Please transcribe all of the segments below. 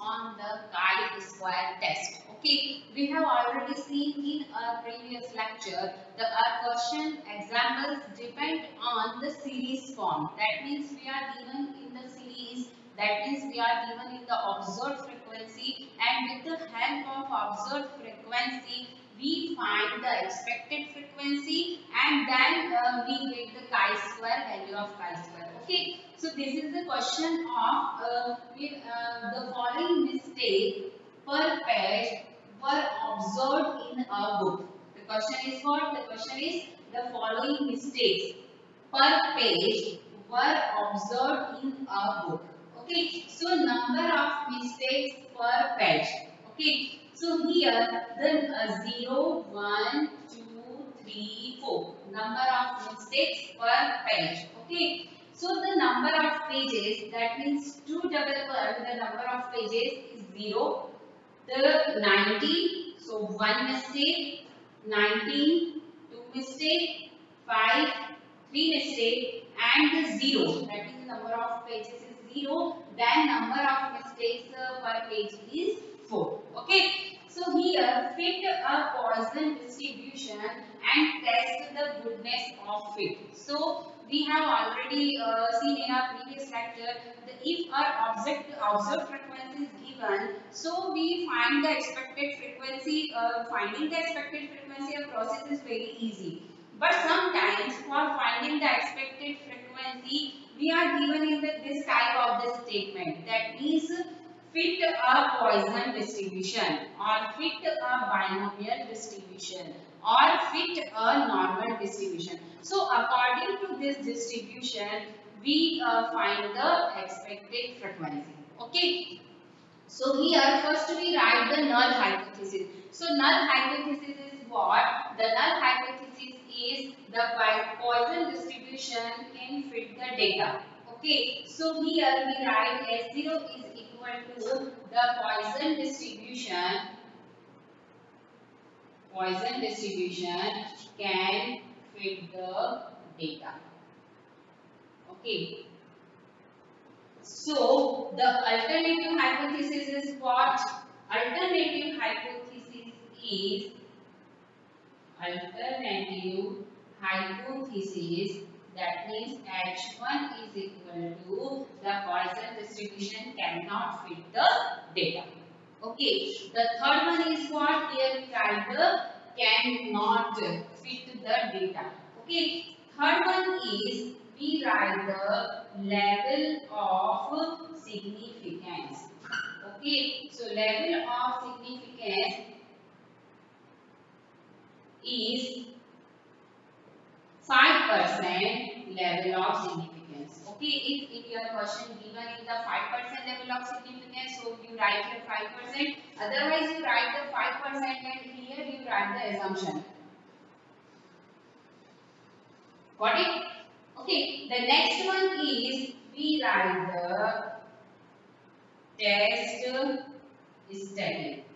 on the chi-square test. Okay, we have already seen in our previous lecture the our question examples depend on the series form. That means we are given in the series that means we are given in the observed frequency and with the help of observed frequency we find the expected frequency and then uh, we get the chi-square value of chi-square. Okay, so this is the question of uh, uh, the following mistake per page were observed in a book. The question is what? The question is the following mistakes per page were observed in a book. Okay, so number of mistakes per page. Okay, so here the uh, 0, 1, 2, 3, 4 number of mistakes per page. Okay. So the number of pages that means 2 double per the number of pages is 0. The 90 so 1 mistake, 19 2 mistake, 5 3 mistake and the 0 that is the number of pages is 0 then number of mistakes uh, per page is 4. Okay. So here fit a Poisson distribution and test the goodness of fit. So we have already uh, seen in our previous lecture that if our object observed frequency is given, so we find the expected frequency, uh, finding the expected frequency of process is very easy. But sometimes for finding the expected frequency, we are given in the, this type of the statement that is fit a Poisson distribution or fit a binomial distribution or fit a normal distribution. So according to this distribution, we uh, find the expected frequency. Okay. So here first we write the null hypothesis. So null hypothesis is what? The null hypothesis is the Poisson distribution can fit the data. Okay. So here we write S0 is equal to the Poisson distribution Poisson distribution can fit the data. Okay. So the alternative hypothesis is what? Alternative hypothesis is alternative hypothesis that means H1 is equal to the Poisson distribution cannot fit the data. Okay. The third one is what? Here write cannot fit the data. Okay. Third one is we write the level of significance. Okay. So level of significance is 5% level of significance. Okay, if in your question given in the 5% level of significance, so you write here 5%. Otherwise, you write the 5% and here you write the assumption. Got it? Okay, the next one is we write the test static.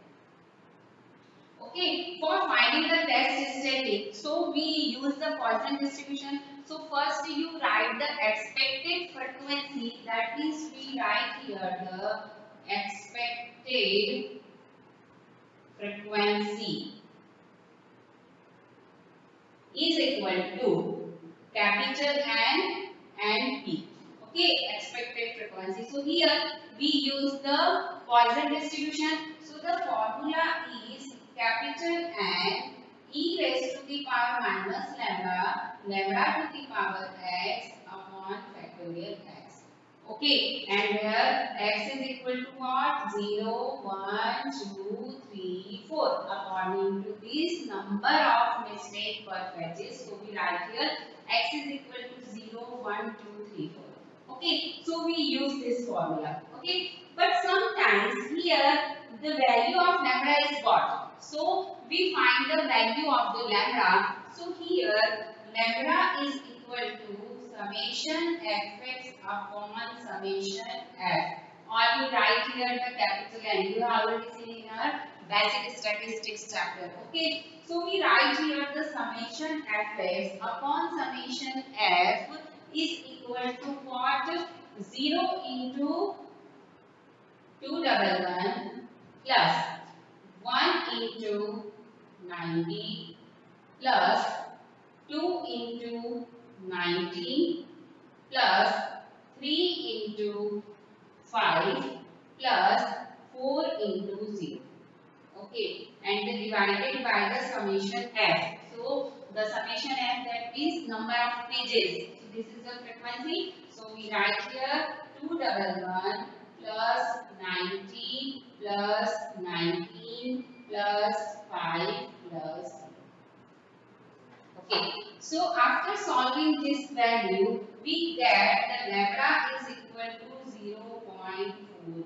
Okay, for finding the test static, so we use the Poisson distribution. So first you write the expected frequency. That means we write here the expected frequency is equal to capital N and P. Okay, expected frequency. So here we use the Poisson distribution. So the formula is capital N e raised to the power minus lambda, lambda to the power x upon factorial x. Okay, and here x is equal to what? 0, 1, 2, 3, 4. According to this number of mistake per pages, so we write here x is equal to 0, 1, 2, 3, 4. Okay, so we use this formula. Okay, but sometimes here the value of lambda is what? So we find the value of the lambda. So here lambda is equal to summation fx upon summation f. Or you write here the capital N. You have already seen in our basic statistics chapter. Okay, so we write here the summation fx upon summation f is equal to what? 0 into 2 double 1 plus 1 into 90 plus 2 into 19 plus 3 into 5 plus 4 into 0. Okay, and divided by the summation f. So, the summation f that means number of pages. So, this is the frequency. So, we write here 2 double 1 plus 19 plus 19 plus 5 plus Okay, so after solving this value, we get the lambda is equal to 0 0.44.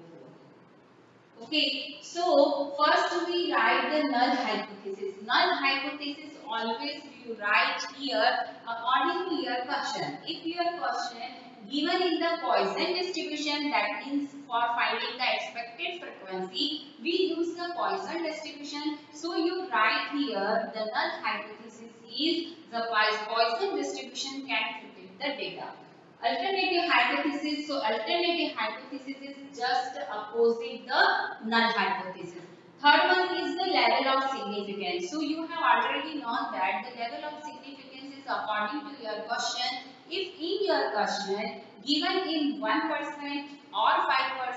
Okay, so first we write the null hypothesis. Null hypothesis always you write here according to your question. If your question given in the Poisson distribution that means for finding the expected frequency we use the Poisson distribution. So you write here the null hypothesis is the Poisson distribution can fit the data. Alternative hypothesis so alternative hypothesis is just opposite the null hypothesis. Third one is the level of significance. So you have already known that the level of significance is according to your question if in your question given in 1% or 5%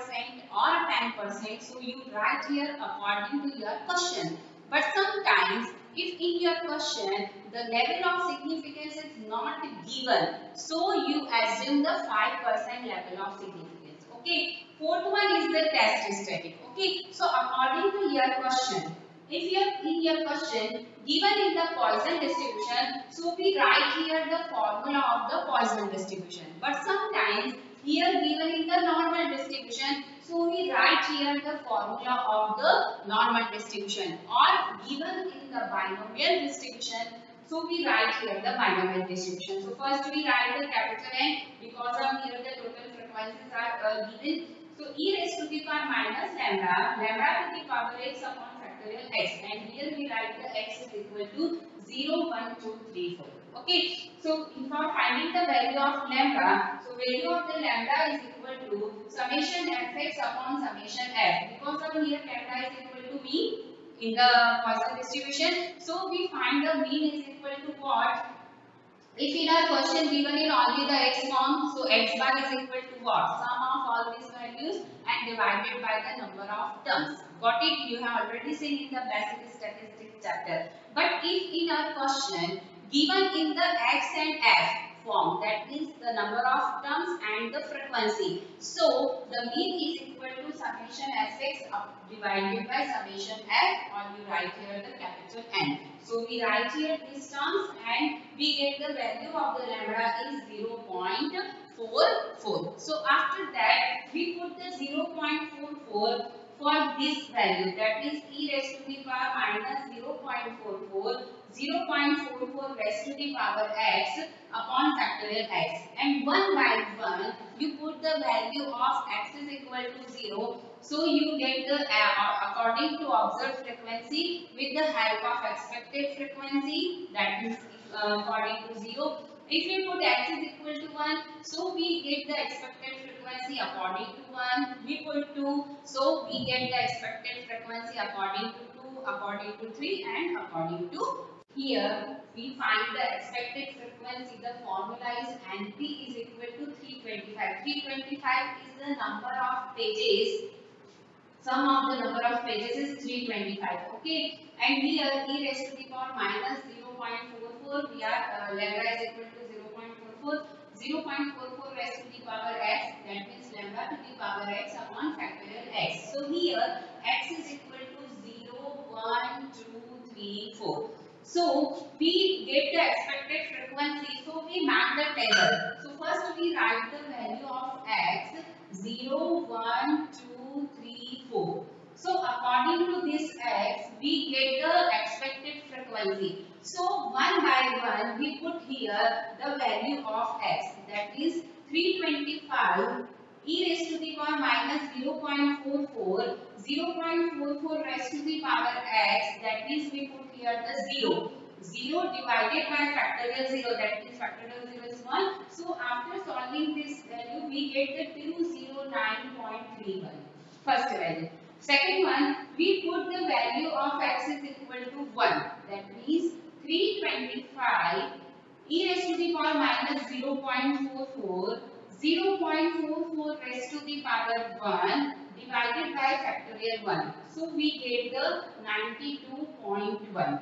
or 10%, so you write here according to your question. But sometimes if in your question the level of significance is not given, so you assume the 5% level of significance. Okay. Fourth one is the test static. Okay. So according to your question, if you are in your question given in the Poisson distribution, so we write here the formula of the Poisson distribution. But sometimes here given in the normal distribution, so we write here the formula of the normal distribution or given in the binomial distribution, so we write here the binomial distribution. So first we write the capital N because of here the total frequencies are uh, given. So e raised to the power minus lambda, lambda to the power x upon factorial x and here we write the x is equal to 0, 1, 2, 3, 4. Okay, so for finding the value of lambda, so value of the lambda is equal to summation fx upon summation f. Because of here lambda is equal to mean in the Poisson distribution, so we find the mean is equal to what? If in our question given in only the x form, so x bar is equal to what? Sum of all these values and divided by the number of terms. Got it? You have already seen in the basic statistics chapter. But if in our question given in the x and f form that means the number of terms and the frequency. So the mean is equal to summation fx divided by summation f or you write here the capital N. So we write here these terms and we get the value of the lambda is 0.44. So after that we put the 0.44 for this value that is e raised to the power minus 0.44 0.44 raised to the power x upon and one by one you put the value of x is equal to 0 so you get the uh, according to observed frequency with the help of expected frequency that is uh, according to 0 if we put x is equal to 1 so we get the expected frequency according to 1 we put 2 so we get the expected frequency according to 2 according to 3 and according to here we find the expected frequency the formula is np is equal to 325 325 is the number of pages. Sum of the number of pages is 325 okay? And here e raised to the power minus 0.44 we are uh, lambda is equal to 0.44 0.44 raised to the power x that means lambda to the power x upon factorial x. So here x is equal to 0, 1, 2, 3, 4. So we get the expected frequency. So we map the table. So first we write the value of x 0, 1, 2, 3, 4. So according to this x, we get the expected frequency. So one by one, we put here the value of x. That is 325 e raised to the power minus 0.44 0.44 raised to the power x that means we put here the 0 0 divided by factorial 0 that means factorial 0 is 1 so after solving this value we get the 209.31 first value. Second one we put the value of x is equal to 1 that means 325 e raised to the power minus 0.44 0.44 raised to the power 1 divided by factorial 1 so we get the 92.1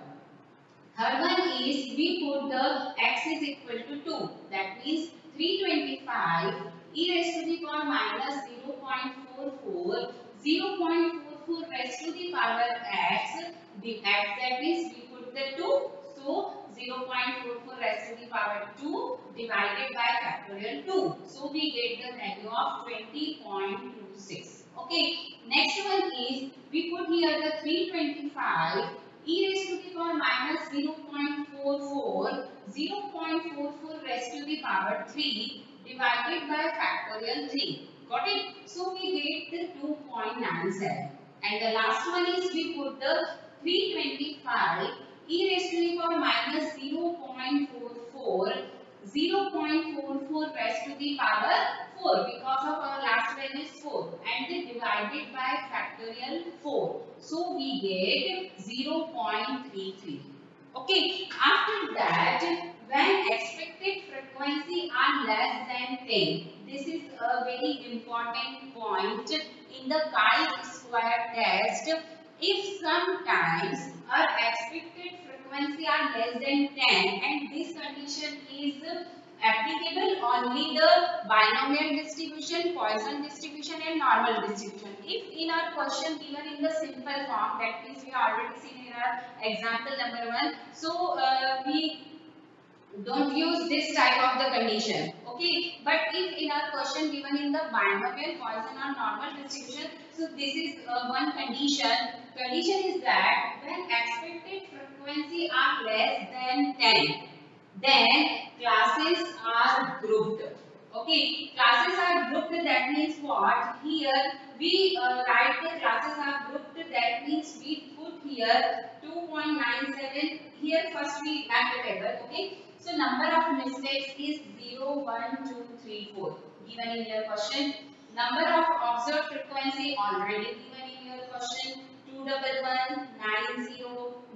third one is we put the x is equal to 2 that means 325 e raised to the power minus 0.44 0.44 raised to the power x. The x that means we put the 2 so 0.44 raised to the power 2 divided by factorial 2. So we get the value of 20.26. Okay. Next one is we put here the 325 e raised to the power minus 0.44 0.44 raised to the power 3 divided by factorial 3. Got it? So we get the 2.97. And the last one is we put the 325 e raised to the power minus 0.44 0.44 raised to the power 4 because of our last value is 4 and divided by factorial 4 so we get 0.33 okay after that when expected frequency are less than 10 this is a very important point in the chi-square test. If sometimes our expected are less than 10 and this condition is applicable only the binomial distribution, Poisson distribution and normal distribution. If in our question given in the simple form that means we already seen in our example number 1. So uh, we don't use this type of the condition okay but if in our question given in the binomial Poisson or normal distribution so this is uh, one condition condition is that when expected frequency are less than 10 then classes are grouped. Okay classes are grouped that means what? Here we uh, write the classes are grouped that means we put here 2.97 here first we add the table okay? So number of mistakes is 0, 1, 2, 3, 4 given in your question. Number of observed frequency already given in your question. 211, 90,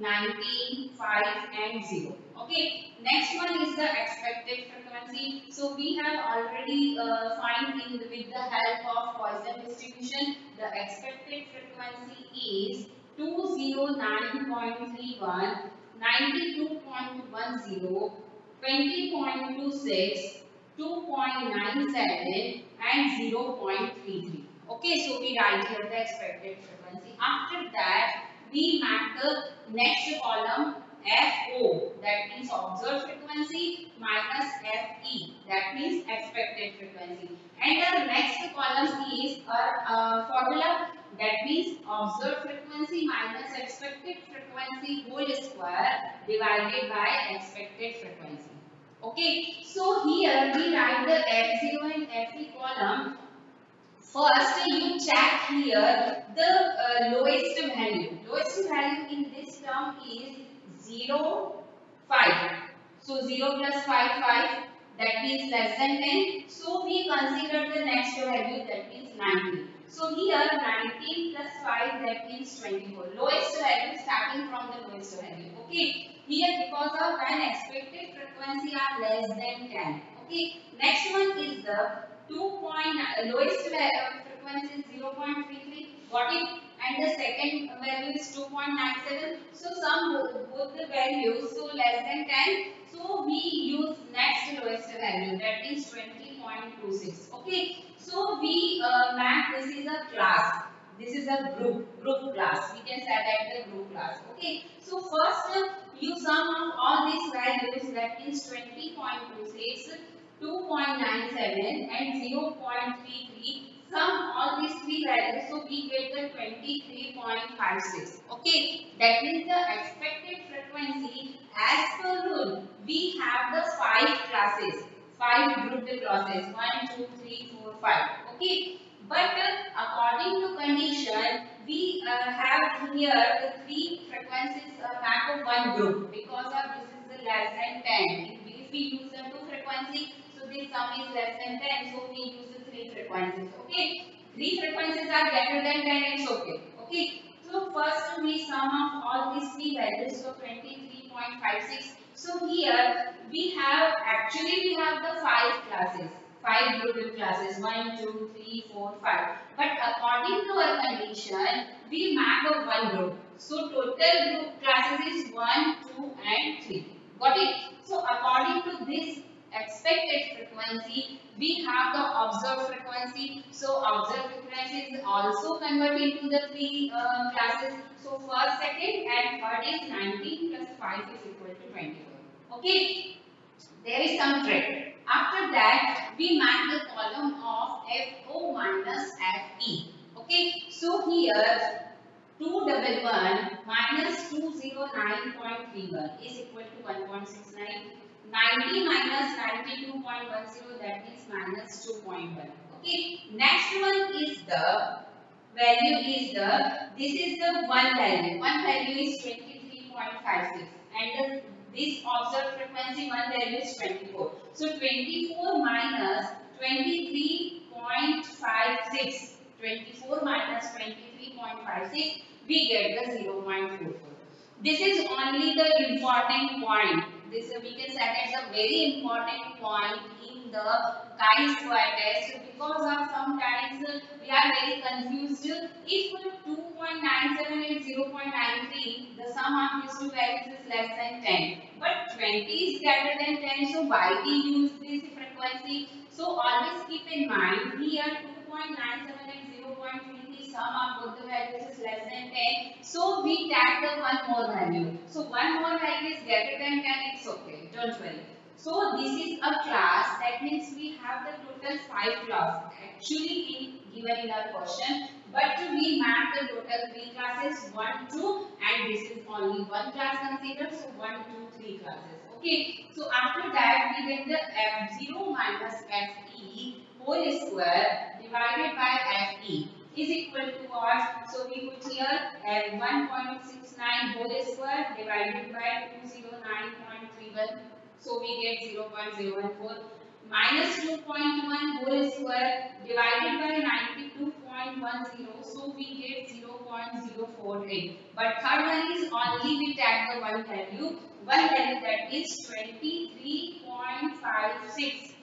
19, 5 and 0. Okay. Next one is the expected frequency. So we have already uh, find in with the help of Poisson distribution the expected frequency is 209.31 92.10 20.26, 2.97 and 0.33. Okay, so we write here the expected frequency. After that, we map the next column FO that means observed frequency minus FE that means expected frequency and the next column is our uh, formula that means observed frequency minus expected frequency whole square divided by expected frequency. Okay, so here we write the F0 and Fe column. First, you check here the uh, lowest value. Lowest value in this term is 0, 5. So 0 plus 5, 5 that means less than 10. So we consider the next value that means 90. So here 19 plus 5 that means 24. Lowest value starting from the lowest value. Okay. Here because of when expected frequency are less than 10. Okay. Next one is the 2 point uh, lowest frequency is 0.33. Got it? And the second value is 2.97. So sum both the values so less than 10. So we use next lowest value that is 20.26. Okay. So we uh, map this is a class. This is a group group class. We can say that the group class. Okay. So first you sum up all these values that is 20.26, 2.97 and 0.33. Sum all these three values so we get the 23.56. Okay, that means the expected frequency as per rule we have the five classes. five grouped classes. One, two, three, four, five. Okay. But uh, according to condition, we uh, have here the three frequencies uh, of one group because of this is the less than 10. We use the two frequency, so this sum is less than 10, so we use the three frequencies. Okay. Three frequencies are greater than 10, it's okay. Okay. So first we sum of all these three values, so 23.56. So here we have actually we have the five classes five grouped classes 1 2 3 4 5 but according to our condition we map of one group so total group classes is 1 2 and 3 got it so according to this expected frequency we have the observed frequency. So observed frequency is also converted into the three uh, classes. So first second and third is 19 plus 5 is equal to 24 okay? There is some trick. After that, we mark the column of FO minus FE. Okay, so here 211 minus 209.31 is equal to 1.69. 90 minus 92.10 that is minus 2.1. Okay, next one is the value is the this is the one value. One value is 23.56 and the this observed frequency one value is 24. So 24 minus 23.56. 24 minus 23.56 we get the 0.44. This is only the important point. This we can say is a very important point in the chi-square test because of sometimes we are very confused. If 2.97 and 0.93 the sum of these two values is less than 10 but 20 is greater than 10 so why we use this frequency? So always keep in mind here 2.97 and 0.33 sum of both the values is less than 10 so we tag the one more value. So one more value is greater than 10 it's okay. Don't worry. So this is a class. That means we have the total 5 class actually in, given in our question. But we map the total 3 classes 1, 2 and this is only one class considered. So 1, 2, 3 classes. Okay. So after that we get the f0 minus fe whole square divided by fe is equal to what? So we put here at 1.69 whole square divided by 209.31 so we get 0.014 minus 2.1 whole square divided by 92.10 so we get 0.048 but third one is only we tag the one value. One value that is 23.56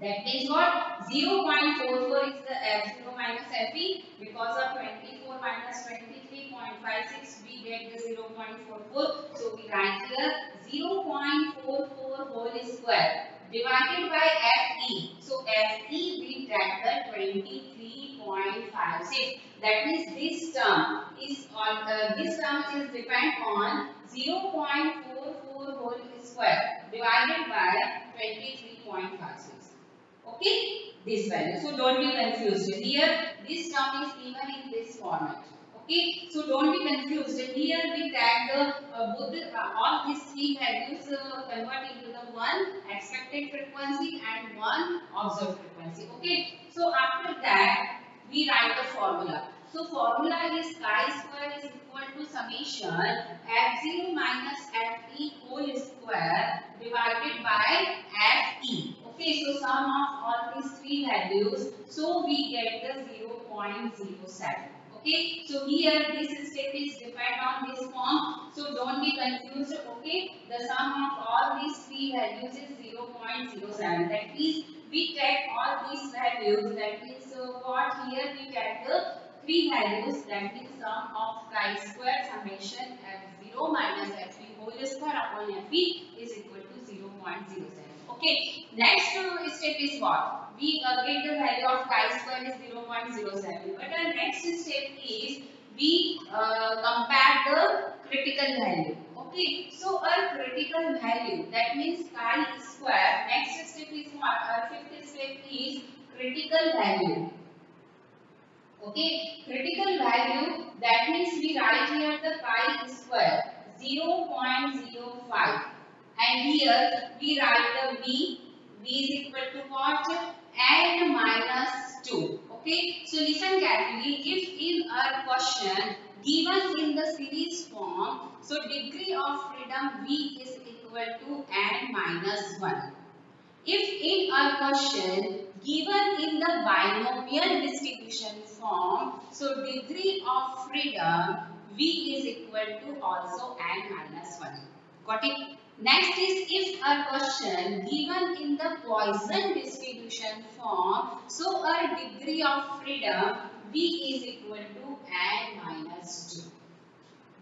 that means what 0.44 is the f0 minus fe because of 24 minus 23.56 we get the 0.44 so we write here 0.44 whole square divided by Fe. So Fe we get the 23.56. That means this term is on uh, this term is depend on 0.44 whole square divided by 23.56. Okay, this value. So don't be confused. Here this term is given in this format. Okay, so don't be confused. Here we tag the uh, both uh, all these three values uh, convert into the one expected frequency and one observed frequency. Okay, so after that we write the formula. So formula is chi square is equal to summation f0 minus fe whole square divided by fe. Okay, so sum of all these three values. So we get the 0.07. Okay, so here this step is depend on this form. So don't be confused. Okay, the sum of all these three values is 0.07. That means we take all these values. That means uh, what here we take the three values. That means sum of chi square summation f0 minus fe whole square upon fe is equal to 0.07. Okay, next step is what? we uh, get the value of chi square is 0.07 but our next step is we uh, compare the critical value. Okay so our critical value that means chi square next step is what? Our fifth step is critical value. Okay critical value that means we write here the chi square 0.05 and here we write the v. V is equal to what? N minus 2 okay? So listen carefully. If in a question given in the series form so degree of freedom v is equal to n minus 1 if in a question given in the binomial distribution form, so degree of freedom V is equal to also n minus 1. Got it? Next is if a question given in the Poisson distribution form, so a degree of freedom V is equal to n minus 2.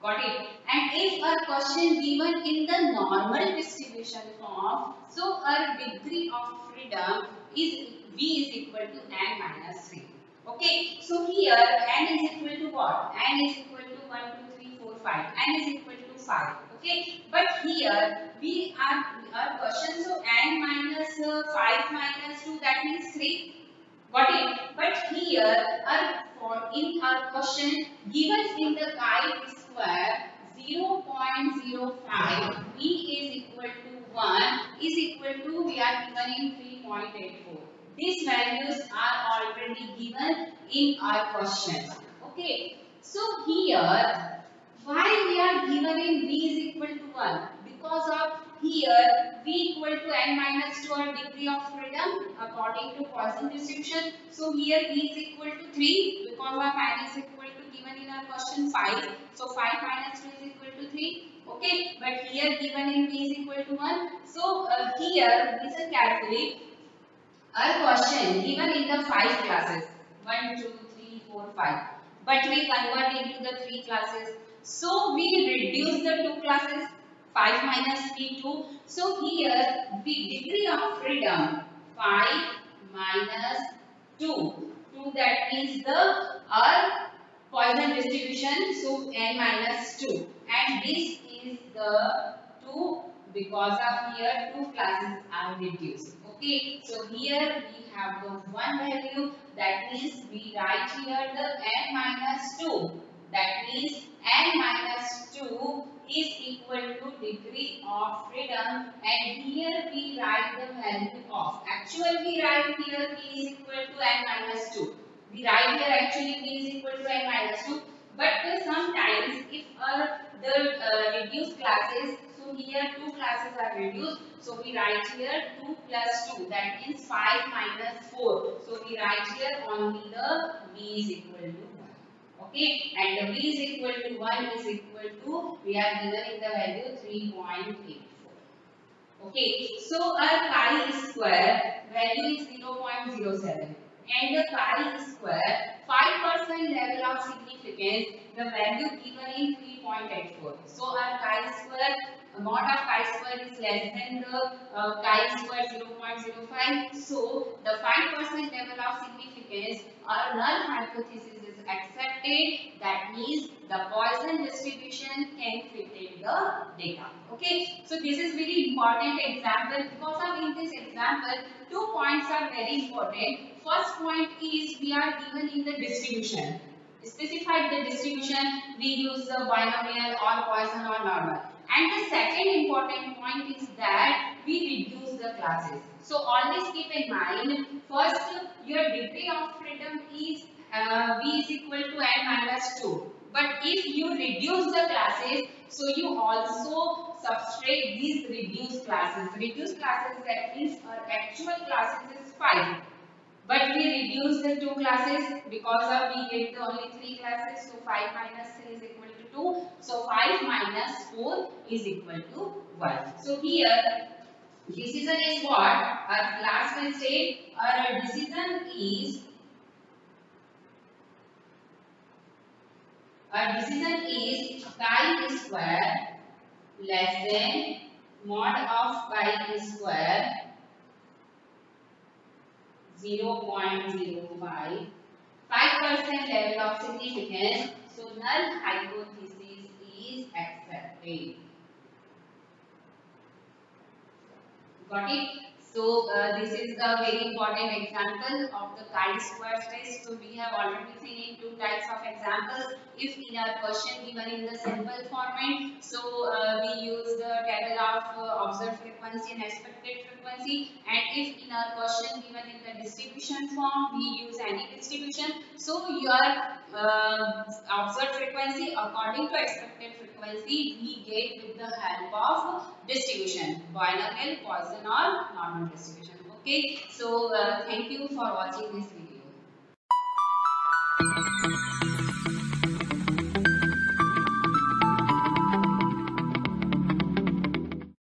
Got it? And if a question given in the normal distribution form, so a degree of freedom is v is equal to n minus 3. Okay, so here n is equal to what? n is equal to 1, 2, 3, 4, 5. n is equal to 5. Okay, but here we are our question so n minus uh, 5 minus 2 that means 3. Got it? But here our for in our question given in the chi-square 0.05 v is equal to 1 is equal to we are given in 3.84 these values are already given in our question. Okay. So here, why we are given in v is equal to 1? Because of here v equal to n minus 2 or degree of freedom according to Poisson distribution. So here v is equal to 3 because of n is equal to given in our question 5. So 5 minus 2 is equal to 3. Okay, but here given in v is equal to 1. So uh, here listen carefully a question given in the five classes 1 2 3 4 5 but we convert into the three classes so we reduce the two classes 5 minus 3 2 so here the degree of freedom 5 minus 2 2 that means the uh, our Poisson distribution so n minus 2 and this is the 2 because of here two classes are reduced. Okay, so here we have the one value that means we write here the n minus 2 that means n minus 2 is equal to degree of freedom and here we write the value of actually we write here v is equal to n minus 2 we write here actually v is equal to n minus 2 but uh, sometimes if uh, the uh, reduced classes so here two classes are reduced. So we write here 2 plus 2 that means 5 minus 4. So we write here only the v is equal to 1. Okay and v is equal to 1 is equal to we are given in the value 3.84. Okay so our chi square value is 0.07 and the chi square 5% level of significance the value given in 3.84. So our chi square mod of chi square is less than the uh, chi square 0.05. So the 5% level of significance or null hypothesis is accepted. That means the Poisson distribution can fit in the data. Okay. So this is very important example because of in this example two points are very important. First point is we are given in the distribution. Specified the distribution, we use the binomial or Poisson or normal. And the second important point is that we reduce the classes. So always keep in mind, first your degree of freedom is uh, v is equal to n minus 2. But if you reduce the classes, so you also subtract these reduced classes. Reduced classes that means our actual classes is 5. But we reduce the two classes because of we get the only three classes. So 5 minus 3 is equal to 2. So 5 minus 4 is equal to 1. So here decision is what? Our class will state our decision is our decision is chi square less than mod of chi square 0.05 5% level of significance. So null hypothesis is accepted. Got it So uh, this is the very important example of the chi-square test. So we have already seen two types of examples. If in a question given in the simple format, so uh, we use the table of uh, observed frequency and expected frequency. And if in a question given in the distribution form, we use any distribution. So your uh, observed frequency according to expected frequency we get with the help of distribution, binomial, Poisson or normal distribution. Okay, so uh, thank you for watching this.